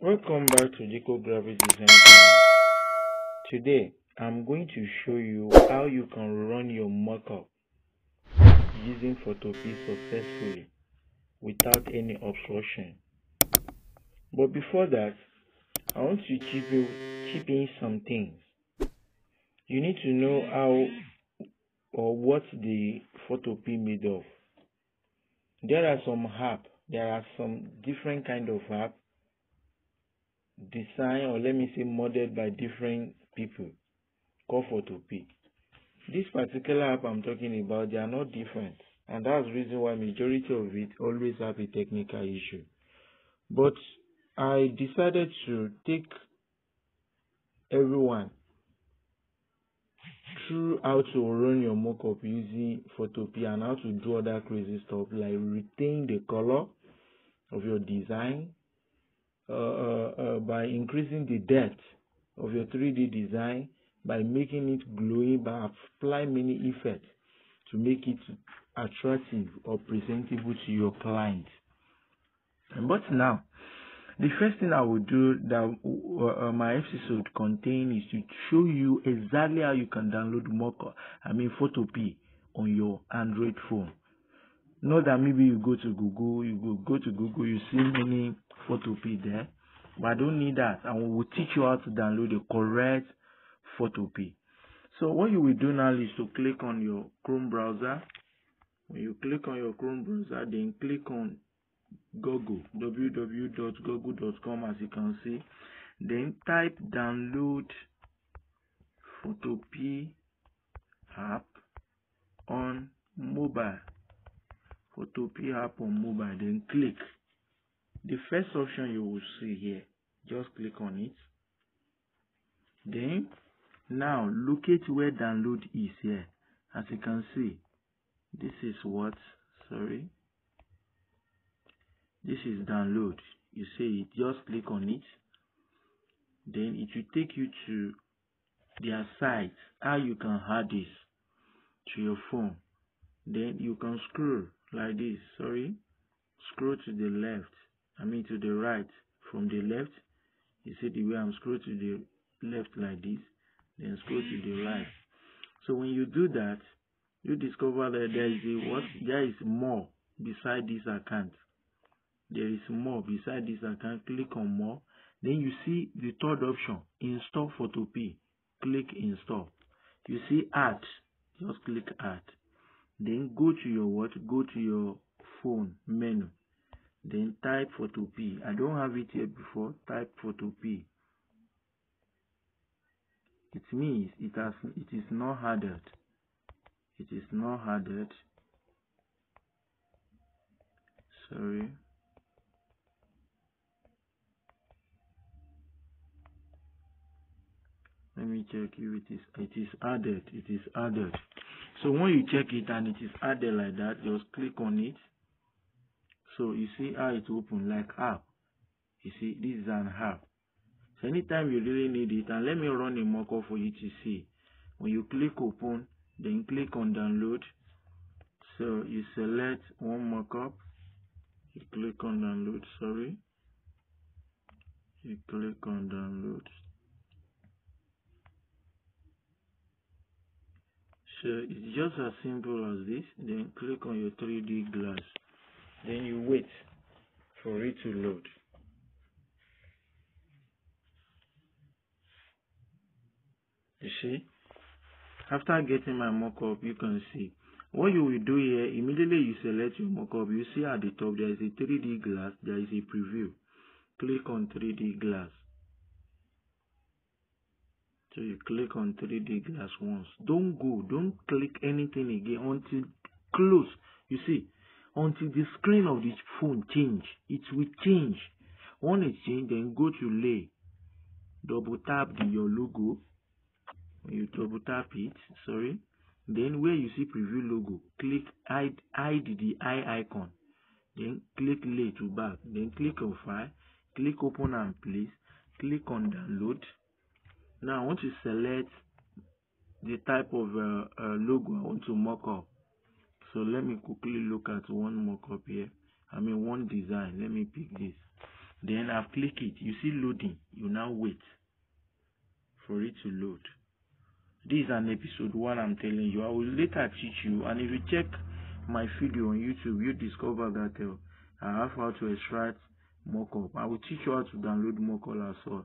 Welcome back to Diko Graphic Design Channel. Today, I'm going to show you how you can run your mockup using Photopea successfully without any obstruction. But before that, I want to chip, you, in some things. You need to know how or what the Photopea made of. There are some app, there are some different kind of app designed or let me say modeled by different people called Photopea. This particular app I'm talking about, they are not different. And that's the reason why majority of it always have a technical issue. But I decided to take everyone through how to run your mockup using Photopea and how to do other crazy stuff like retain the color of your design uh, uh, uh, by increasing the depth of your 3D design by making it glowing by applying many effects to make it attractive or presentable to your client. But now, the first thing I will do that uh, uh, my episode contain is to show you exactly how you can download Mocha, I mean Photopea on your Android phone. Not that maybe you go to Google, you go, go to Google, you see many Photopea there, but I don't need that. And we will teach you how to download the correct Photopea. So what you will do now is to click on your Chrome browser. When you click on your Chrome browser, then click on Google, www.google.com as you can see. Then type download Photopea app on mobile. Photopea app on mobile. Then click. The first option you will see here, just click on it. Then now locate where download is here. As you can see, this is what, sorry, this is download you see it just click on it then it will take you to their site how you can add this to your phone then you can scroll like this sorry. Scroll to the left i mean to the right. From the left you see the way i'm scroll to the left like this then scroll to the right. So when you do that you discover that there is a what? There is more beside this account. There is more beside this account. Click on more. Then you see the third option install photopea click install. You see add. Just click add then go to your what? Go to your phone menu. Then type photopea P. I don't have it here before. Type photopea it means it has it is not added. It is not added. Sorry. Let me check if it is it is added. It is added so when you check it and it is added like that just click on it. So you see how it open like app. You see this is an app. So anytime you really need it and let me run a mockup for you to see. When you click open then click on download. So you select one mockup. You click on download sorry. You click on download so it's just as simple as this. Then click on your 3d glass. Then you wait for it to load. You see? After getting my mockup you can see. What you will do here immediately you select your mockup. You see at the top there is a 3d glass. There is a preview. Click on 3d glass so you click on 3d glass once. Don't go don't click anything again until close. You see until the screen of this phone change it will change. When it change then go to lay. Double tap the your logo. You double tap it sorry. Then where you see preview logo click hide hide the eye icon. Then click lay to back. Then click on file. Click open and place. Click on download now I want to select the type of uh, uh, logo I want to mock up. So let me quickly look at one mock up here. I mean one design. Let me pick this. Then i've clicked it. You see loading. You now wait for it to load. This is an episode one i'm telling you. I will later teach you. And if you check my video on youtube you discover that uh, i have how to extract mockup i will teach you how to download mockup as well.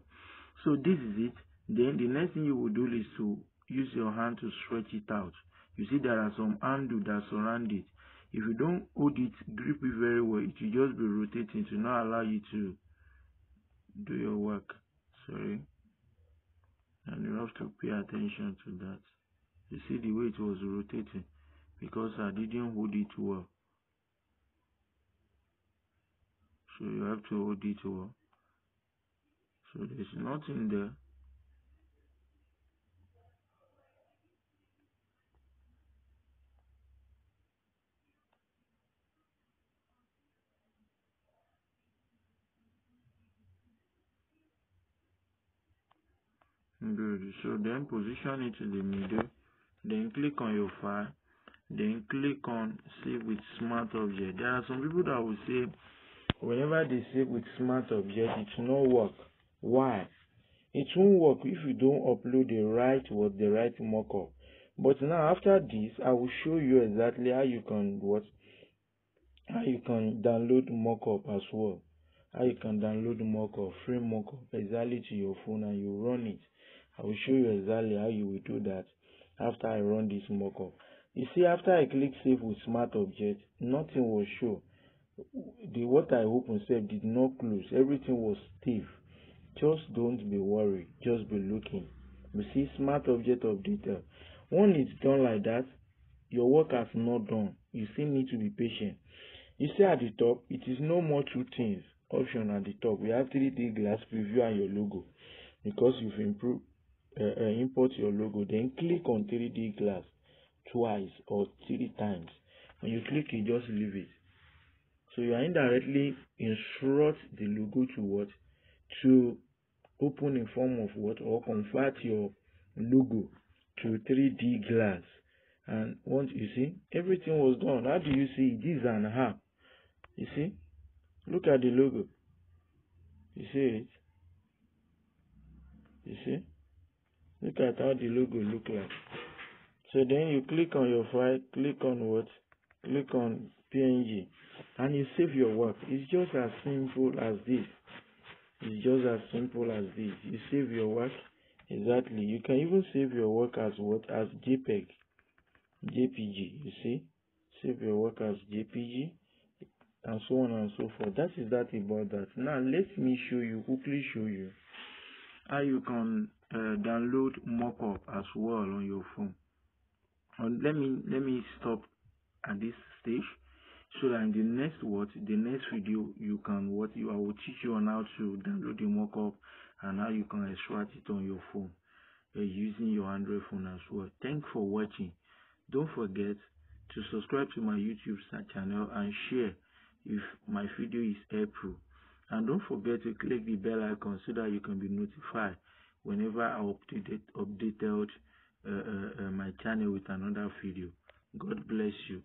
So this is it then the next thing you will do is to use your hand to stretch it out. You see there are some handle that surround it. If you don't hold it grip it very well it will just be rotating to not allow you to do your work. Sorry. And you have to pay attention to that. You see the way it was rotating? Because I didn't hold it well. So you have to hold it well. So there's nothing there good so then position it in the middle. Then click on your file. Then click on save with smart object. There are some people that will say whenever they save with smart object it not work. Why? It won't work if you don't upload the right what the right mockup. But now after this i will show you exactly how you can what how you can download mockup as well. How you can download mockup free mockup exactly to your phone and you run it I will show you exactly how you will do that after I run this mockup. You see, after I click save with smart object, nothing will show. The what I opened said did not close. Everything was stiff. Just don't be worried. Just be looking. You see, smart object of. When it's done like that, your work has not done. You still need to be patient. You see at the top, it is no more two things. Option at the top. We have 3D glass preview and your logo. Because you've improved uh, import your logo then click on 3d glass twice or three times. When you click you just leave it. So you are indirectly instruct the logo to what? To open in form of what? Or convert your logo to 3d glass. And once you see everything was done how do you see this is an app you see? Look at the logo. You see it? You see look at how the logo look like. So then you click on your file click on what? Click on png and you save your work. It's just as simple as this. It's just as simple as this. You save your work exactly. You can even save your work as what? As jpeg jpg you see? Save your work as jpg and so on and so forth. That is that about that. Now let me show you quickly show you how you can uh, download mockup as well on your phone and let me let me stop at this stage so that in the next what the next video you can what you I will teach you on how to download the mockup and how you can extract it on your phone uh, using your Android phone as well. Thanks for watching. Don't forget to subscribe to my YouTube channel and share if my video is helpful. And don't forget to click the bell icon so that you can be notified whenever I updated updated uh, uh, uh, my channel with another video. God bless you.